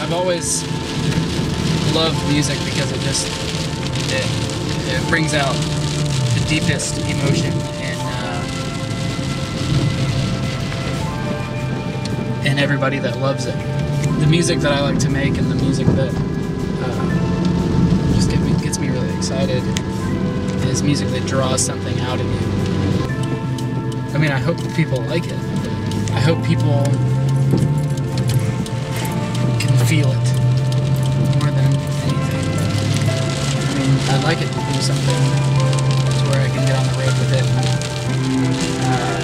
I've always loved music because it just it, it brings out the deepest emotion in uh, in everybody that loves it. The music that I like to make and the music that uh, just me, gets me really excited is music that draws something out of you. I mean, I hope people like it. I hope people can feel it more than anything. I mean, I'd like it to do something to where I can get on the road with it, uh,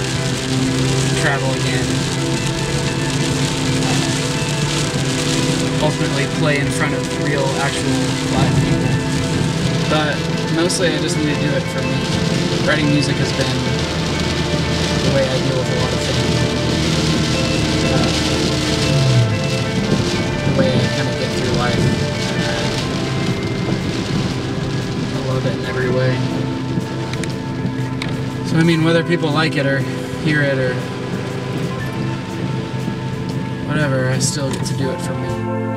travel again, ultimately play in front of real, actual live people. But mostly, I just need to do it for me. Writing music has been the way I deal with a lot of things. I love it in every way. So I mean, whether people like it or hear it or whatever, I still get to do it for me.